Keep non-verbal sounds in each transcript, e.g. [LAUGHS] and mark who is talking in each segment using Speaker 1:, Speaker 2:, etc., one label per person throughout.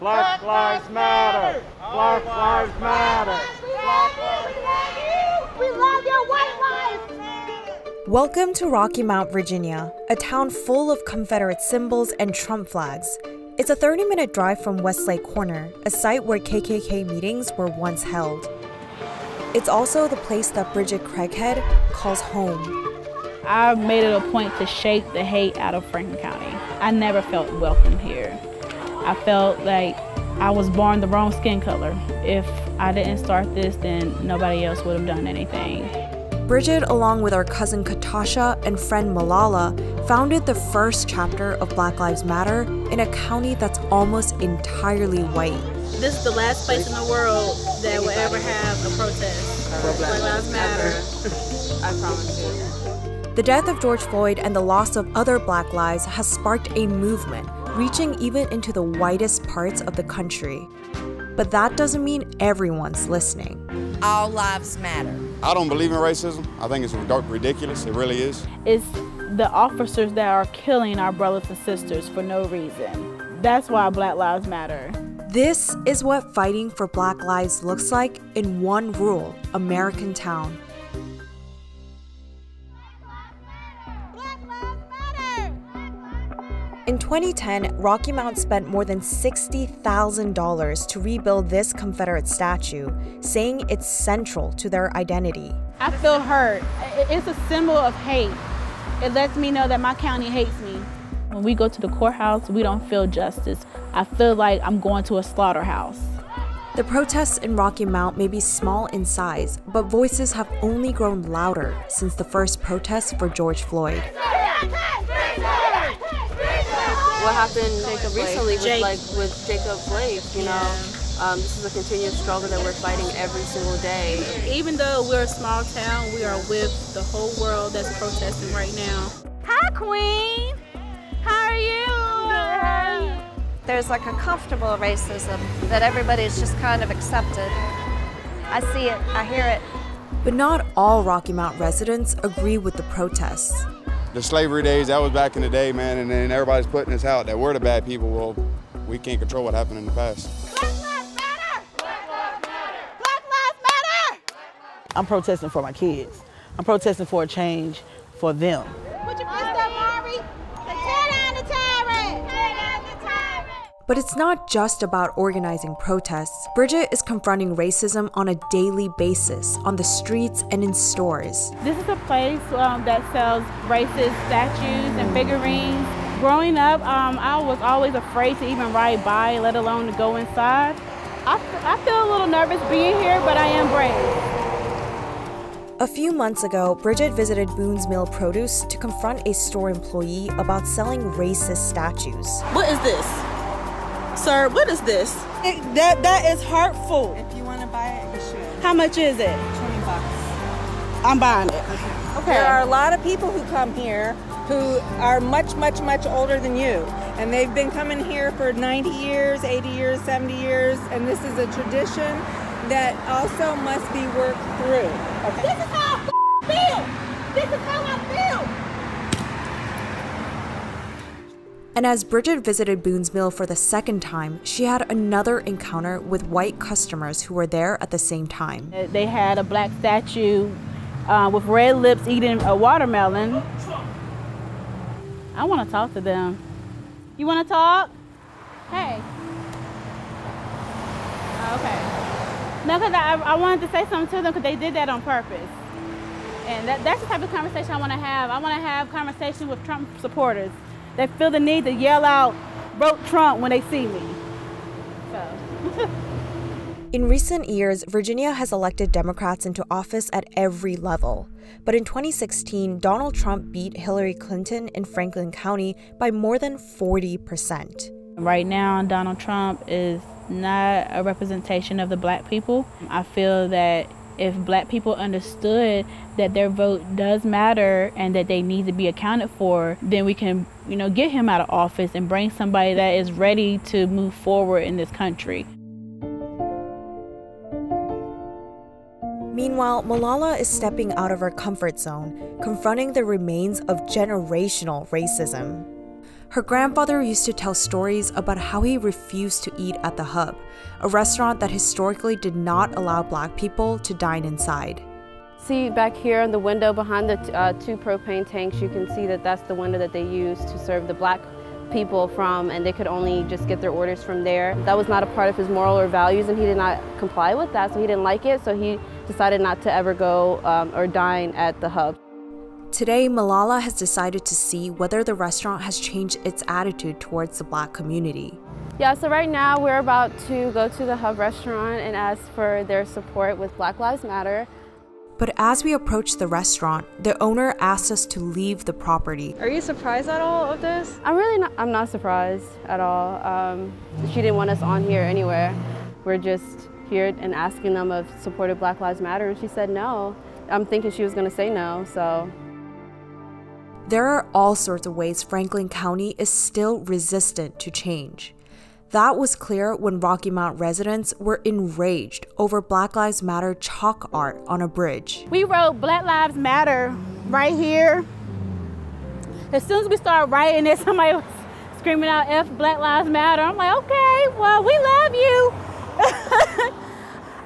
Speaker 1: Black Lives Matter. Black Lives Matter. Black Lives
Speaker 2: Matter. We love your white lives.
Speaker 3: Welcome to Rocky Mount, Virginia, a town full of Confederate symbols and Trump flags. It's a 30 minute drive from Westlake Corner, a site where KKK meetings were once held. It's also the place that Bridget Craighead calls home.
Speaker 4: I've made it a point to shake the hate out of Franklin County. I never felt welcome here. I felt like I was born the wrong skin color. If I didn't start this, then nobody else would have done anything.
Speaker 3: Bridget, along with our cousin Katasha and friend Malala, founded the first chapter of Black Lives Matter in a county that's almost entirely white.
Speaker 4: This is the last place in the world that will ever have a protest. Black Lives Matter. [LAUGHS] I promise
Speaker 3: you. The death of George Floyd and the loss of other black lives has sparked a movement reaching even into the whitest parts of the country. But that doesn't mean everyone's listening.
Speaker 5: All lives matter.
Speaker 6: I don't believe in racism. I think it's ridiculous. It really is.
Speaker 4: It's the officers that are killing our brothers and sisters for no reason. That's why Black Lives Matter.
Speaker 3: This is what fighting for Black lives looks like in one rural American town. In 2010, Rocky Mount spent more than $60,000 to rebuild this Confederate statue, saying it's central to their identity.
Speaker 4: I feel hurt. It's a symbol of hate. It lets me know that my county hates me. When we go to the courthouse, we don't feel justice. I feel like I'm going to a slaughterhouse.
Speaker 3: The protests in Rocky Mount may be small in size, but voices have only grown louder since the first protests for George Floyd
Speaker 7: what happened Jacob recently with Jake. like with Jacob Blake, you know. Um, this is a continuous struggle that we're fighting every single day.
Speaker 4: Even though we're a small town, we are with the whole world that's protesting right now. Hi, Queen. How are you?
Speaker 8: There's like a comfortable racism that everybody's just kind of accepted. I see it, I hear it.
Speaker 3: But not all Rocky Mount residents agree with the protests
Speaker 6: the slavery days, that was back in the day, man, and then everybody's putting us out that we're the bad people. Well, we can't control what happened in the past.
Speaker 2: Black lives matter! Black lives matter! Black lives matter!
Speaker 9: I'm protesting for my kids. I'm protesting for a change for them.
Speaker 3: But it's not just about organizing protests. Bridget is confronting racism on a daily basis, on the streets and in stores.
Speaker 4: This is a place um, that sells racist statues and figurines. Growing up, um, I was always afraid to even ride by, let alone to go inside. I, I feel a little nervous being here, but I am brave.
Speaker 3: A few months ago, Bridget visited Boone's Mill Produce to confront a store employee about selling racist statues.
Speaker 10: What is this? Sir, what is this? It, that that is hurtful.
Speaker 11: If you want to buy it, you should.
Speaker 10: How much is it?
Speaker 11: 20 bucks.
Speaker 10: I'm buying it.
Speaker 11: Okay. There are a lot of people who come here who are much, much, much older than you. And they've been coming here for 90 years, 80 years, 70 years, and this is a tradition that also must be worked through.
Speaker 2: Okay. This is how I feel. This is how I
Speaker 3: And as Bridget visited Boone's Mill for the second time, she had another encounter with white customers who were there at the same time.
Speaker 4: They had a black statue uh, with red lips eating a watermelon. I want to talk to them. You want to talk? Hey. Oh, okay. No, because I, I wanted to say something to them because they did that on purpose. And that, that's the type of conversation I want to have. I want to have conversation with Trump supporters they feel the need to yell out, vote Trump when they see me. So. [LAUGHS]
Speaker 3: in recent years, Virginia has elected Democrats into office at every level. But in 2016, Donald Trump beat Hillary Clinton in Franklin County by more than 40%.
Speaker 4: Right now, Donald Trump is not a representation of the black people. I feel that if black people understood that their vote does matter and that they need to be accounted for, then we can, you know, get him out of office and bring somebody that is ready to move forward in this country.
Speaker 3: Meanwhile, Malala is stepping out of her comfort zone, confronting the remains of generational racism. Her grandfather used to tell stories about how he refused to eat at the Hub, a restaurant that historically did not allow black people to dine inside.
Speaker 7: See back here in the window behind the uh, two propane tanks, you can see that that's the window that they use to serve the black people from and they could only just get their orders from there. That was not a part of his moral or values and he did not comply with that, so he didn't like it, so he decided not to ever go um, or dine at the hub.
Speaker 3: Today, Malala has decided to see whether the restaurant has changed its attitude towards the black community.
Speaker 7: Yeah, so right now we're about to go to the Hub restaurant and ask for their support with Black Lives Matter.
Speaker 3: But as we approached the restaurant, the owner asked us to leave the property.
Speaker 12: Are you surprised at all of this?
Speaker 7: I'm really not, I'm not surprised at all. Um, she didn't want us on here anywhere. We're just here and asking them if supported Black Lives Matter, and she said no. I'm thinking she was gonna say no, so.
Speaker 3: There are all sorts of ways Franklin County is still resistant to change. That was clear when Rocky Mount residents were enraged over Black Lives Matter chalk art on a bridge.
Speaker 4: We wrote Black Lives Matter right here. As soon as we started writing it, [LAUGHS] somebody was screaming out F Black Lives Matter. I'm like, okay, well, we love you. [LAUGHS]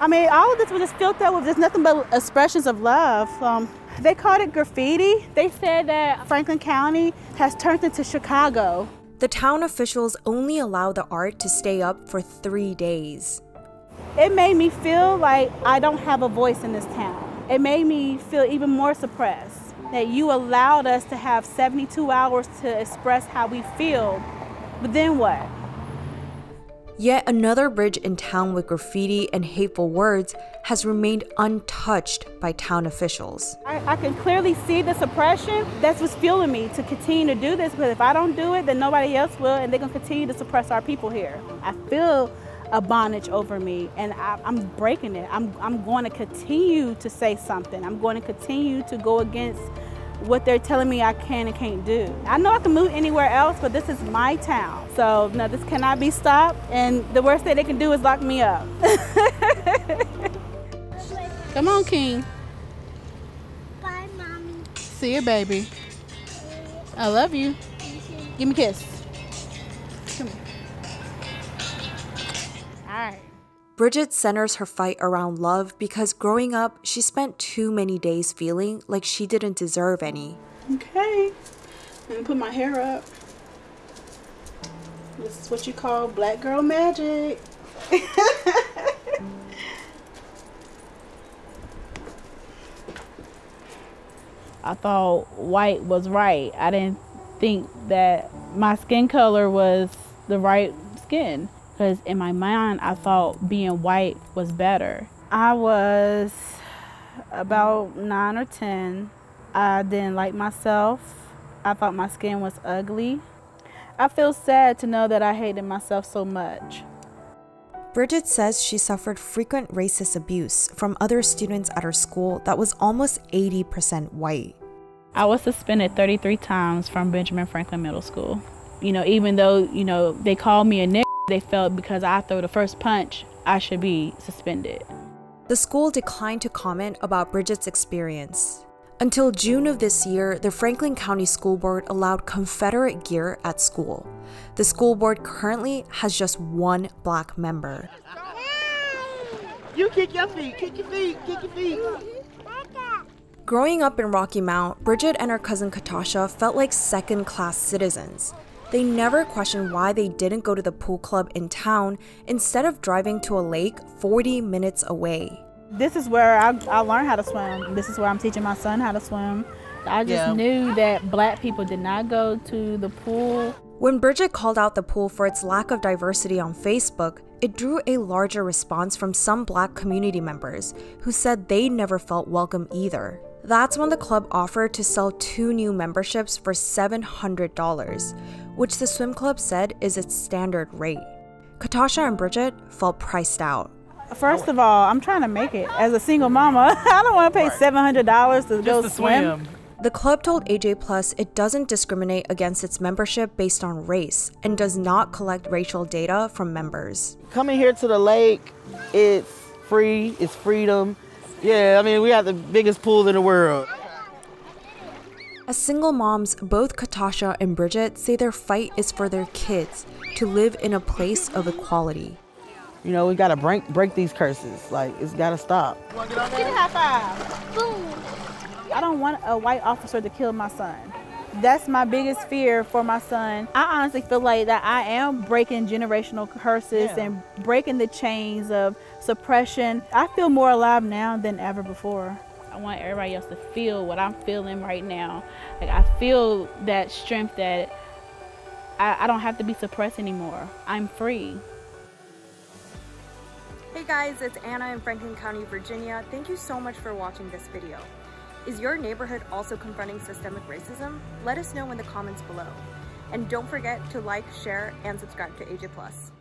Speaker 4: I mean, all of this was just filled with just nothing but expressions of love. Um, they called it graffiti. They said that Franklin County has turned into Chicago.
Speaker 3: The town officials only allow the art to stay up for three days.
Speaker 4: It made me feel like I don't have a voice in this town. It made me feel even more suppressed that you allowed us to have 72 hours to express how we feel. But then what?
Speaker 3: Yet another bridge in town with graffiti and hateful words has remained untouched by town officials.
Speaker 4: I, I, can clearly see the suppression. That's what's fueling me to continue to do this because if I don't do it, then nobody else will, and they're going to continue to suppress our people here. I feel a bondage over me, and I, am breaking it. I'm, I'm going to continue to say something. I'm going to continue to go against what they're telling me I can and can't do. I know I can move anywhere else, but this is my town. So no, this cannot be stopped. And the worst thing they can do is lock me up. [LAUGHS] Come on, King.
Speaker 2: Bye, mommy.
Speaker 4: See you, baby. I love you. Give me a kiss. Come here. All right.
Speaker 3: Bridget centers her fight around love because growing up, she spent too many days feeling like she didn't deserve any.
Speaker 4: Okay, let me put my hair up. This is what you call black girl magic. [LAUGHS] I thought white was right. I didn't think that my skin color was the right skin because in my mind I thought being white was better. I was about nine or ten. I didn't like myself. I thought my skin was ugly. I feel sad to know that I hated myself so much.
Speaker 3: Bridget says she suffered frequent racist abuse from other students at her school that was almost 80% white.
Speaker 4: I was suspended 33 times from Benjamin Franklin Middle School. You know, even though, you know, they called me a nigger, they felt because I threw the first punch, I should be suspended.
Speaker 3: The school declined to comment about Bridget's experience. Until June of this year, the Franklin County School Board allowed Confederate gear at school. The school board currently has just one black member.
Speaker 9: You kick your feet, kick your feet, kick your feet.
Speaker 3: Growing up in Rocky Mount, Bridget and her cousin Katasha felt like second class citizens. They never questioned why they didn't go to the pool club in town instead of driving to a lake 40 minutes away.
Speaker 4: This is where I, I learned how to swim. This is where I'm teaching my son how to swim. I just yeah. knew that black people did not go to the pool.
Speaker 3: When Bridget called out the pool for its lack of diversity on Facebook, it drew a larger response from some black community members who said they never felt welcome either. That's when the club offered to sell two new memberships for $700, which the swim club said is its standard rate. Katasha and Bridget felt priced out.
Speaker 4: First of all, I'm trying to make it as a single mama. [LAUGHS] I don't want to pay $700 to go
Speaker 9: to
Speaker 4: swim.
Speaker 9: swim.
Speaker 3: The club told AJ Plus it doesn't discriminate against its membership based on race and does not collect racial data from members.
Speaker 9: Coming here to the lake, it's free, it's freedom. Yeah, I mean, we have the biggest pool in the world.
Speaker 3: As single moms, both Katasha and Bridget say their fight is for their kids to live in a place of equality.
Speaker 9: You know, we gotta break break these curses. Like it's gotta stop.
Speaker 4: Give me a high five. Boom. I don't want a white officer to kill my son. That's my biggest fear for my son. I honestly feel like that I am breaking generational curses yeah. and breaking the chains of suppression. I feel more alive now than ever before. I want everybody else to feel what I'm feeling right now. Like I feel that strength that I, I don't have to be suppressed anymore. I'm free.
Speaker 3: Hey guys, it's Anna in Franklin County, Virginia. Thank you so much for watching this video. Is your neighborhood also confronting systemic racism? Let us know in the comments below. And don't forget to like, share, and subscribe to AJ Plus.